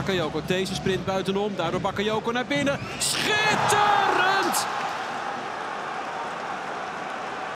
Bakayoko, deze sprint buitenom. Daardoor Bakayoko naar binnen. schip